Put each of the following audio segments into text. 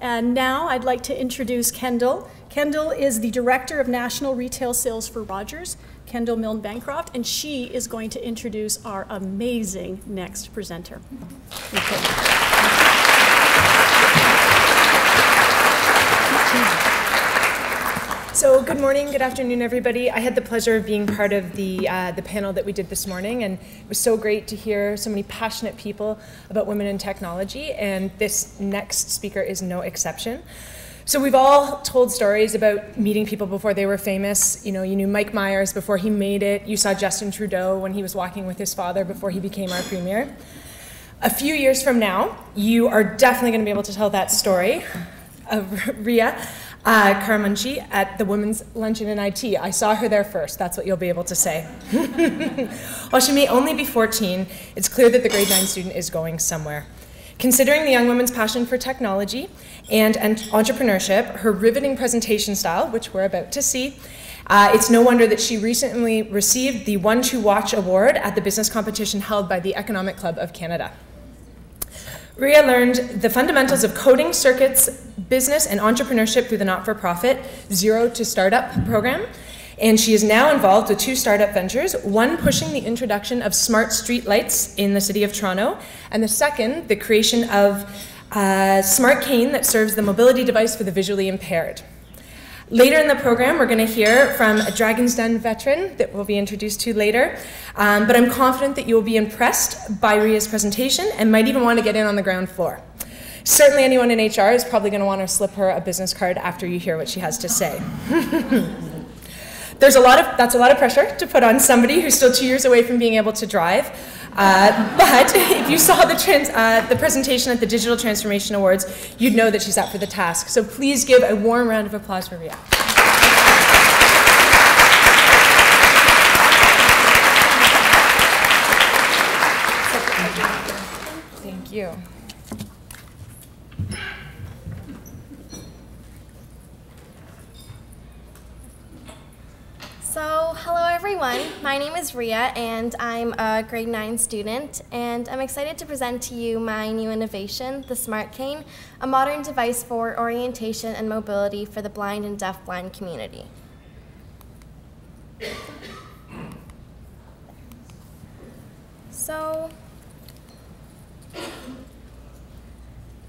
And now I'd like to introduce Kendall. Kendall is the Director of National Retail Sales for Rogers, Kendall Milne Bancroft, and she is going to introduce our amazing next presenter. So good morning, good afternoon, everybody. I had the pleasure of being part of the, uh, the panel that we did this morning, and it was so great to hear so many passionate people about women in technology, and this next speaker is no exception. So we've all told stories about meeting people before they were famous. You know, you knew Mike Myers before he made it. You saw Justin Trudeau when he was walking with his father before he became our premier. A few years from now, you are definitely going to be able to tell that story of Riya uh, Karumanchi at the Women's Luncheon in IT. I saw her there first. That's what you'll be able to say. While she may only be 14, it's clear that the grade 9 student is going somewhere. Considering the young woman's passion for technology and, and entrepreneurship, her riveting presentation style, which we're about to see, uh, it's no wonder that she recently received the One to Watch Award at the business competition held by the Economic Club of Canada. Riya learned the fundamentals of coding, circuits, business, and entrepreneurship through the not for profit Zero to Startup program. And she is now involved with two startup ventures one pushing the introduction of smart street lights in the city of Toronto, and the second, the creation of a smart cane that serves the mobility device for the visually impaired. Later in the program, we're going to hear from a Dragon's Den veteran that we'll be introduced to later. Um, but I'm confident that you will be impressed by Riya's presentation and might even want to get in on the ground floor. Certainly, anyone in HR is probably going to want to slip her a business card after you hear what she has to say. There's a lot of that's a lot of pressure to put on somebody who's still two years away from being able to drive. Uh, but if you saw the, trans, uh, the presentation at the Digital Transformation Awards, you'd know that she's up for the task. So please give a warm round of applause for Riya. Thank you. So, hello everyone. My name is Riya, and I'm a grade 9 student, and I'm excited to present to you my new innovation, the Smart Cane, a modern device for orientation and mobility for the blind and deaf-blind community. So,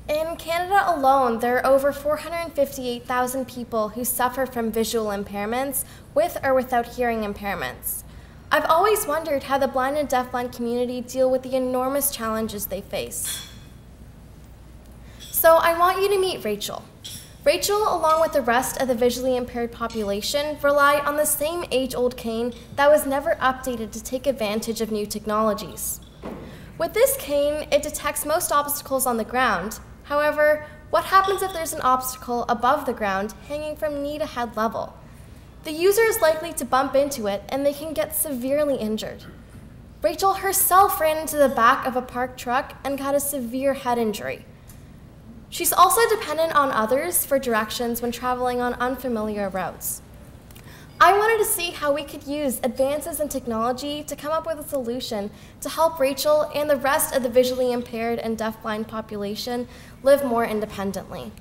in Canada alone, there are over 458,000 people who suffer from visual impairments with or without hearing impairments. I've always wondered how the blind and deafblind community deal with the enormous challenges they face. So I want you to meet Rachel. Rachel, along with the rest of the visually impaired population, rely on the same age-old cane that was never updated to take advantage of new technologies. With this cane, it detects most obstacles on the ground. However, what happens if there's an obstacle above the ground hanging from knee to head level? The user is likely to bump into it and they can get severely injured. Rachel herself ran into the back of a parked truck and got a severe head injury. She's also dependent on others for directions when traveling on unfamiliar routes. I wanted to see how we could use advances in technology to come up with a solution to help Rachel and the rest of the visually impaired and deafblind population live more independently.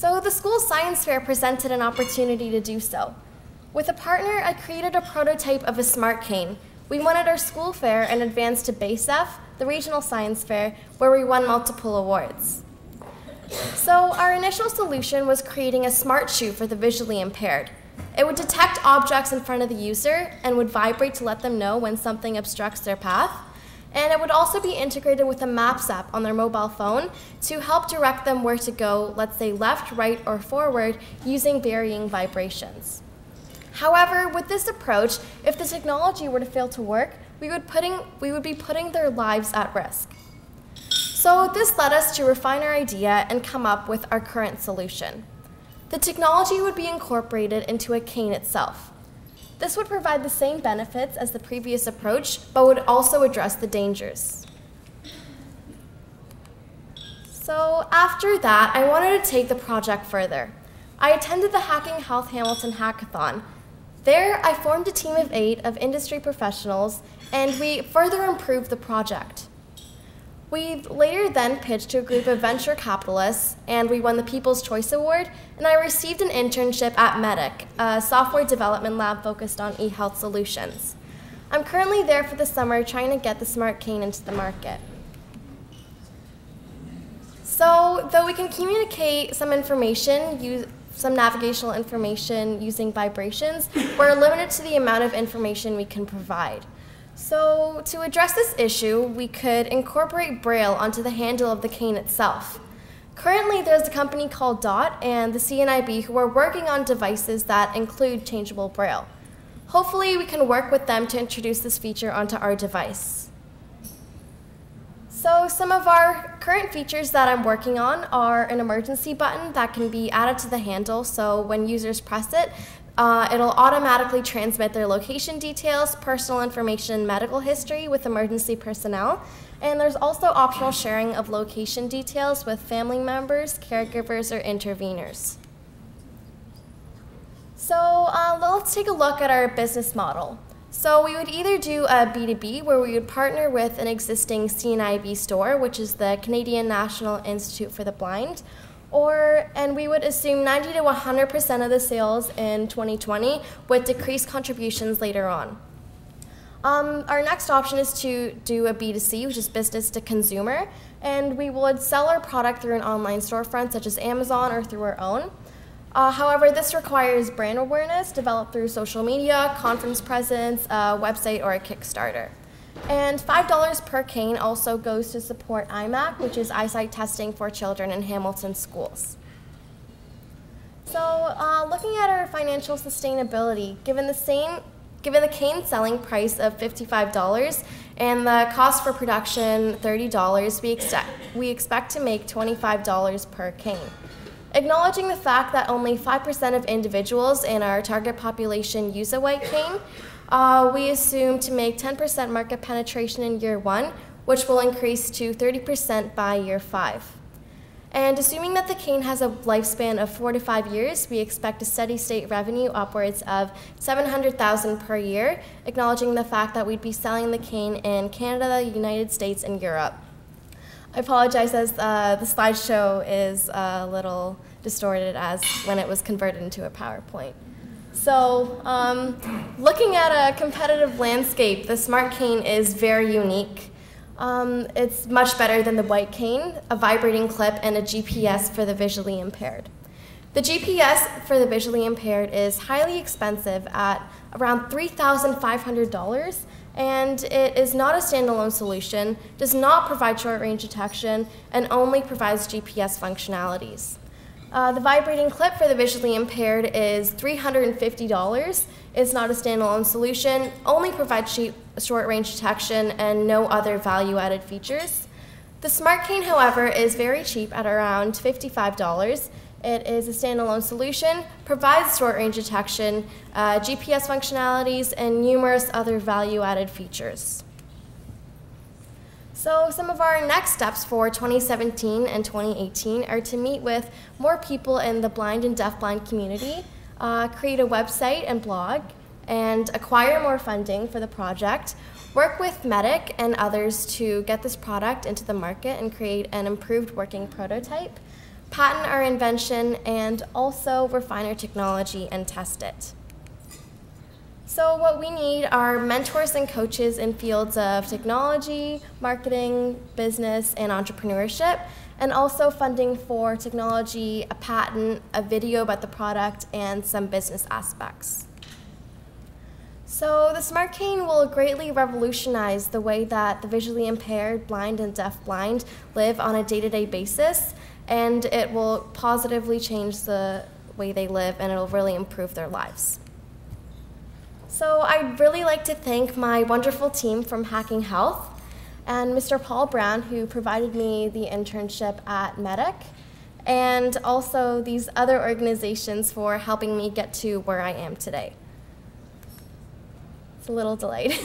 So the school science fair presented an opportunity to do so. With a partner, I created a prototype of a smart cane. We at our school fair and advanced to BASEF, the regional science fair, where we won multiple awards. So our initial solution was creating a smart shoe for the visually impaired. It would detect objects in front of the user and would vibrate to let them know when something obstructs their path. And it would also be integrated with a Maps app on their mobile phone to help direct them where to go, let's say left, right, or forward, using varying vibrations. However, with this approach, if the technology were to fail to work, we would, putting, we would be putting their lives at risk. So this led us to refine our idea and come up with our current solution. The technology would be incorporated into a cane itself. This would provide the same benefits as the previous approach, but would also address the dangers. So after that, I wanted to take the project further. I attended the Hacking Health Hamilton Hackathon. There, I formed a team of eight of industry professionals, and we further improved the project. We later then pitched to a group of venture capitalists, and we won the People's Choice Award, and I received an internship at Medic, a software development lab focused on e-health solutions. I'm currently there for the summer trying to get the Smart Cane into the market. So, though we can communicate some information, use some navigational information using vibrations, we're limited to the amount of information we can provide. So, to address this issue, we could incorporate Braille onto the handle of the cane itself. Currently, there's a company called DOT and the CNIB who are working on devices that include changeable Braille. Hopefully, we can work with them to introduce this feature onto our device. So some of our current features that I'm working on are an emergency button that can be added to the handle so when users press it, uh, it'll automatically transmit their location details, personal information, medical history with emergency personnel. And there's also optional sharing of location details with family members, caregivers, or interveners. So uh, let's take a look at our business model. So we would either do a B2B where we would partner with an existing CNIB store, which is the Canadian National Institute for the Blind, or and we would assume 90 to 100% of the sales in 2020 with decreased contributions later on. Um, our next option is to do a B2C, which is business to consumer, and we would sell our product through an online storefront such as Amazon or through our own. Uh, however, this requires brand awareness developed through social media, conference presence, a website, or a Kickstarter. And $5 per cane also goes to support IMAC, which is eyesight testing for children in Hamilton schools. So uh, looking at our financial sustainability, given the same Given the cane selling price of $55 and the cost for production $30, we expect, we expect to make $25 per cane. Acknowledging the fact that only 5% of individuals in our target population use a white cane, uh, we assume to make 10% market penetration in year one, which will increase to 30% by year five. And assuming that the cane has a lifespan of four to five years, we expect a steady state revenue upwards of 700,000 per year, acknowledging the fact that we'd be selling the cane in Canada, the United States, and Europe. I apologize as uh, the slideshow is a little distorted as when it was converted into a PowerPoint. So, um, looking at a competitive landscape, the Smart Cane is very unique. Um, it's much better than the white cane, a vibrating clip, and a GPS for the visually impaired. The GPS for the visually impaired is highly expensive at around $3,500 and it is not a standalone solution, does not provide short range detection, and only provides GPS functionalities. Uh, the vibrating clip for the visually impaired is $350. It's not a standalone solution, only provides short range detection and no other value added features. The Smart Cane, however, is very cheap at around $55. It is a standalone solution, provides short range detection, uh, GPS functionalities, and numerous other value added features. So some of our next steps for 2017 and 2018 are to meet with more people in the blind and deafblind community, uh, create a website and blog, and acquire more funding for the project, work with Medic and others to get this product into the market and create an improved working prototype, patent our invention, and also refine our technology and test it. So what we need are mentors and coaches in fields of technology, marketing, business, and entrepreneurship, and also funding for technology, a patent, a video about the product, and some business aspects. So the Smart Cane will greatly revolutionize the way that the visually impaired, blind, and deaf-blind live on a day-to-day -day basis, and it will positively change the way they live, and it'll really improve their lives. So I'd really like to thank my wonderful team from Hacking Health and Mr. Paul Brown, who provided me the internship at Medic, and also these other organizations for helping me get to where I am today. It's a little delayed.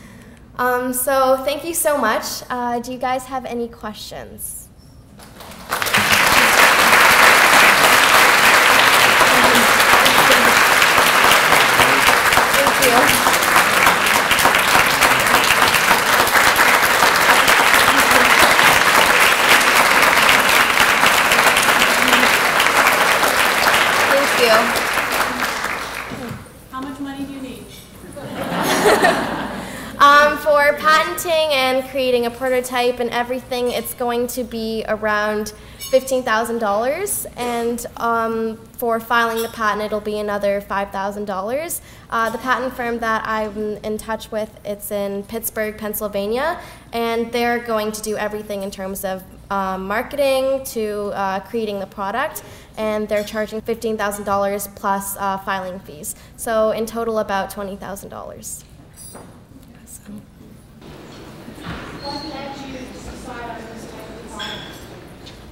um, so thank you so much. Uh, do you guys have any questions? you. How much money do you need? Um, for patenting and creating a prototype and everything, it's going to be around $15,000. And um, for filing the patent, it'll be another $5,000. Uh, the patent firm that I'm in touch with, it's in Pittsburgh, Pennsylvania, and they're going to do everything in terms of um, marketing to uh, creating the product, and they're charging $15,000 plus uh, filing fees. So in total, about $20,000.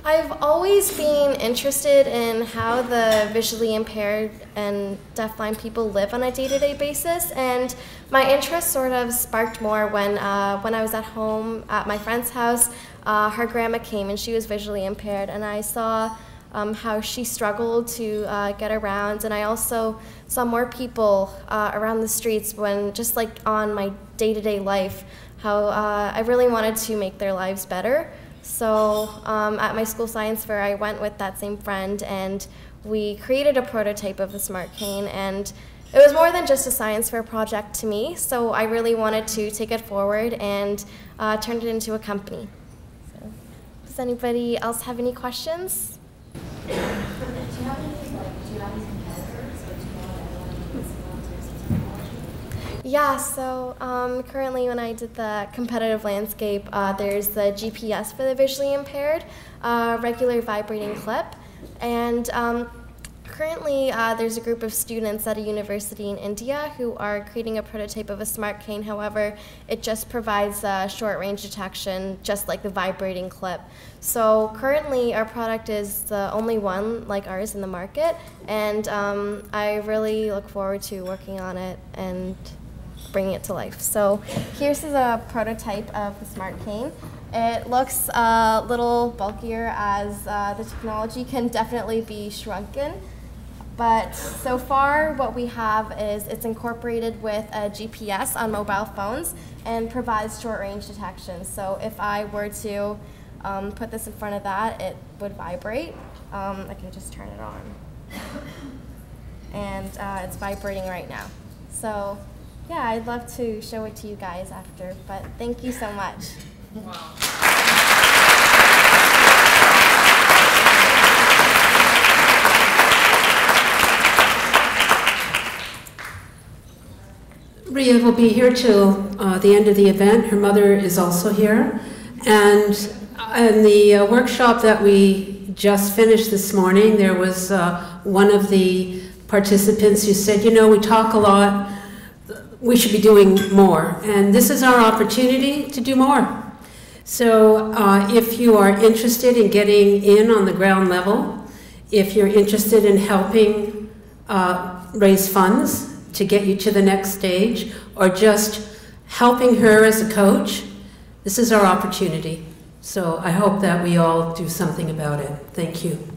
I've always been interested in how the visually impaired and deafblind people live on a day-to-day basis, and my interest sort of sparked more when uh, when I was at home at my friend's house. Uh, her grandma came and she was visually impaired, and I saw um, how she struggled to uh, get around, and I also saw more people uh, around the streets when just like on my day-to-day life, how uh, I really wanted to make their lives better. So um, at my school science fair, I went with that same friend and we created a prototype of the Smart Cane and it was more than just a science fair project to me, so I really wanted to take it forward and uh, turn it into a company. So, does anybody else have any questions? Yeah, so um, currently when I did the competitive landscape, uh, there's the GPS for the visually impaired, uh, regular vibrating clip, and um, currently uh, there's a group of students at a university in India who are creating a prototype of a smart cane. However, it just provides short range detection, just like the vibrating clip. So currently our product is the only one like ours in the market, and um, I really look forward to working on it and bringing it to life. So here's a prototype of the Smart Cane. It looks a little bulkier as uh, the technology can definitely be shrunken. But so far what we have is it's incorporated with a GPS on mobile phones and provides short range detection. So if I were to um, put this in front of that, it would vibrate. Um, I can just turn it on. And uh, it's vibrating right now. So yeah, I'd love to show it to you guys after, but thank you so much. Wow. Riya will be here till uh, the end of the event. Her mother is also here. And in the uh, workshop that we just finished this morning, there was uh, one of the participants who said, you know, we talk a lot we should be doing more. And this is our opportunity to do more. So uh, if you are interested in getting in on the ground level, if you're interested in helping uh, raise funds to get you to the next stage, or just helping her as a coach, this is our opportunity. So I hope that we all do something about it. Thank you.